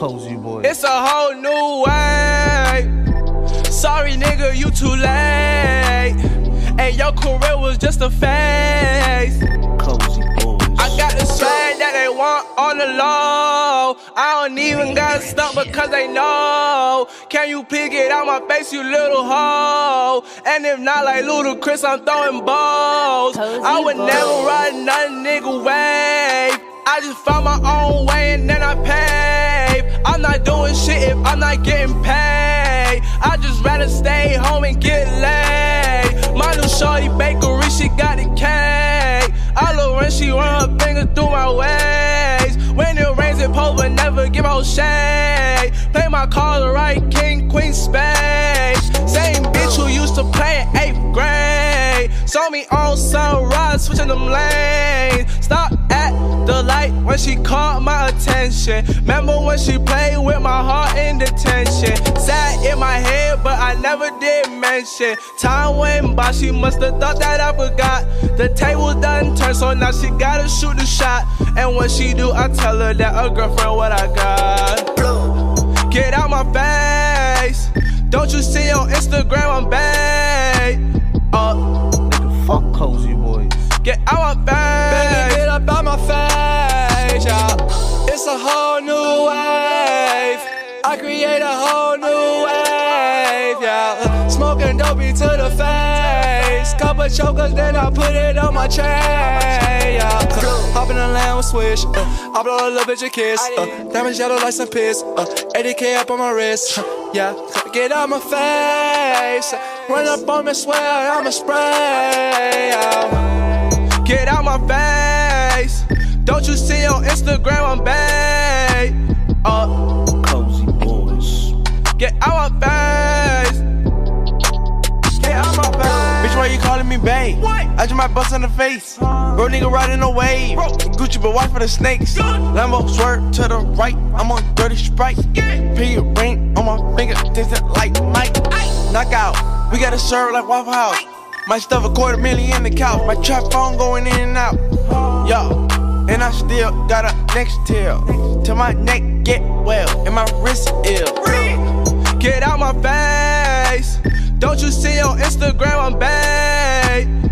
cozy boy. It's a whole new way. Sorry, nigga, you too late. And your career was just a phase. Cozy boys. I got the swag that they want on the low. I don't even gotta stop because they know. Can you pick it out my face, you little hoe? And if not like Ludacris, I'm throwing balls. I would never ride another nigga wave. I just found my own way and then I pave. I'm not doing shit if I'm not getting paid. I just rather stay home and get laid. My new shorty bakery, she got the cake. I love when she run her finger through my ways. When it rains, it pours, but never give out shade. Play my cards right, king, queen, spade. Same bitch who used to play in eighth grade. Saw me on sunrise, switching them lanes. Stop when she caught my attention. Remember when she played with my heart in detention? Sat in my head, but I never did mention. Time went by, she must have thought that I forgot. The table done turned, so now she gotta shoot the shot. And when she do, I tell her that a girlfriend what I got. Get out my face. Don't you see on Instagram I'm babe? Uh, Nigga, fuck cozy boys. Whole new wave. I create a whole new wave, yeah. Smoking dopey to the face. Couple chokers, then I put it on my chain, yeah. Hop in the land with swish. Uh, I blow a little bitch a kiss. Uh, yellow like some piss. Uh, 80k up on my wrist. Yeah, get out my face. Run up on me, swear I'ma spray. Yeah. Get out my face. Don't you see on Instagram I'm babe? Why you calling? I just might bust in the face. Bro, nigga riding a wave. Gucci, but watch for the snakes. Lambo swerve to the right. I'm on dirty sprite. Pink ring on my finger, tasting like Mike. Knockout. We got to serve like Waffle House. Might stuff a quarter million in the couch. My trap phone going in and out. Yo. And I still got a next tail. Till my neck get well. And my wrist ill. Get out my face. Don't you see on Instagram I'm babe?